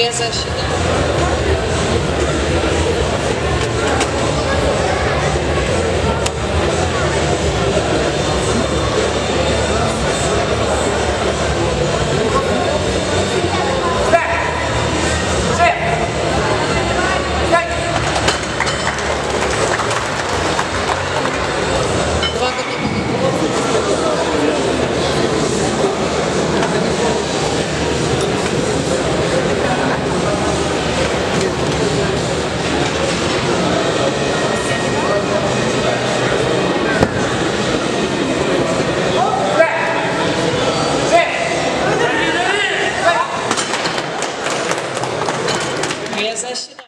empresas. Mesa